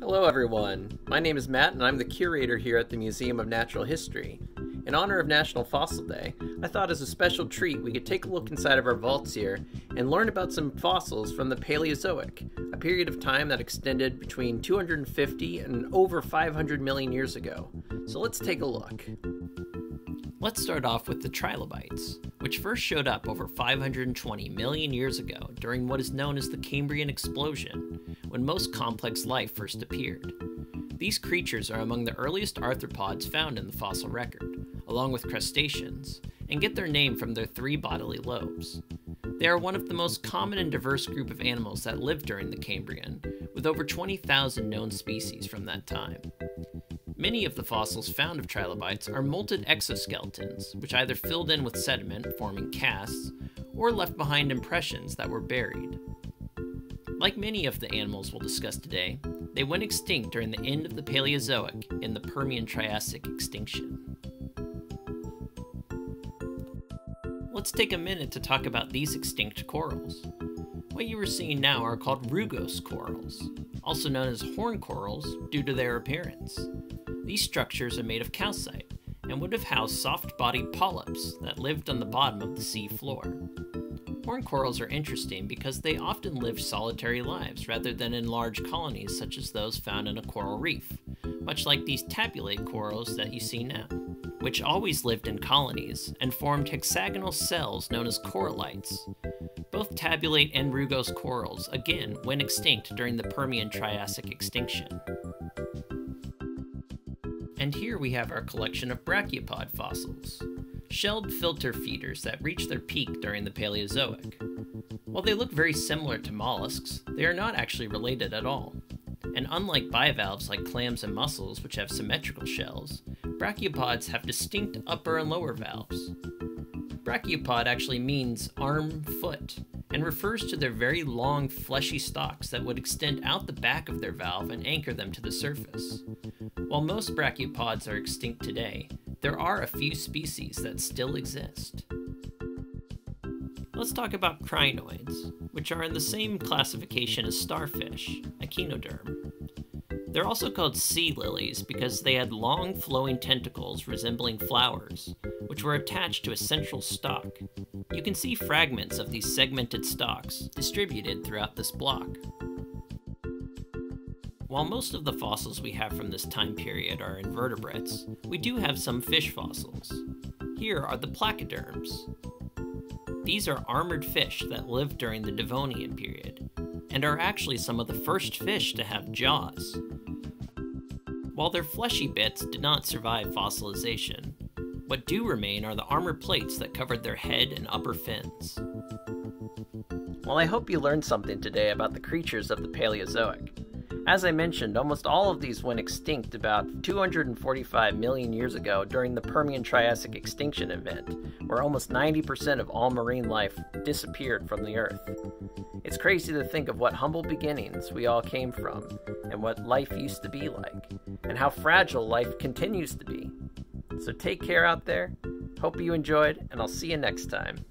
Hello, everyone. My name is Mat, and I'm the curator here at the Museum of Natural History. In honor of National Fossil Day, I thought as a special treat we could take a look inside of our vaults here and learn about some fossils from the Paleozoic, a period of time that extended between 250 and over 500 million years ago. So let's take a look. Let's start off with the trilobites, which first showed up over 520 million years ago during what is known as the Cambrian explosion, when most complex life first appeared. These creatures are among the earliest arthropods found in the fossil record, along with crustaceans, and get their name from their three bodily lobes. They are one of the most common and diverse group of animals that lived during the Cambrian, with over 20,000 known species from that time. Many of the fossils found of trilobites are molted exoskeletons, which either filled in with sediment, forming casts, or left behind impressions that were buried. Like many of the animals we'll discuss today, they went extinct during the end of the Paleozoic in the Permian Triassic extinction. Let's take a minute to talk about these extinct corals. What you are seeing now are called rugose corals, also known as horn corals due to their appearance. These structures are made of calcite and would have housed soft-bodied polyps that lived on the bottom of the sea floor. Horn corals are interesting because they often live solitary lives rather than in large colonies such as those found in a coral reef, much like these tabulate corals that you see now which always lived in colonies and formed hexagonal cells known as corallites. Both tabulate and rugose corals, again, went extinct during the Permian Triassic extinction. And here we have our collection of brachiopod fossils, shelled filter feeders that reached their peak during the Paleozoic. While they look very similar to mollusks, they are not actually related at all. And unlike bivalves like clams and mussels, which have symmetrical shells, brachiopods have distinct upper and lower valves. Brachiopod actually means arm foot and refers to their very long fleshy stalks that would extend out the back of their valve and anchor them to the surface. While most brachiopods are extinct today, there are a few species that still exist. Let's talk about crinoids, which are in the same classification as starfish, echinoderm. They're also called sea lilies because they had long flowing tentacles resembling flowers, which were attached to a central stalk. You can see fragments of these segmented stalks distributed throughout this block. While most of the fossils we have from this time period are invertebrates, we do have some fish fossils. Here are the placoderms. These are armored fish that lived during the Devonian period, and are actually some of the first fish to have jaws. While their fleshy bits did not survive fossilization, what do remain are the armor plates that covered their head and upper fins. Well, I hope you learned something today about the creatures of the Paleozoic. As I mentioned, almost all of these went extinct about 245 million years ago during the Permian Triassic extinction event, where almost 90% of all marine life disappeared from the Earth. It's crazy to think of what humble beginnings we all came from, and what life used to be like, and how fragile life continues to be. So take care out there. Hope you enjoyed, and I'll see you next time.